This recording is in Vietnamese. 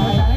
I'm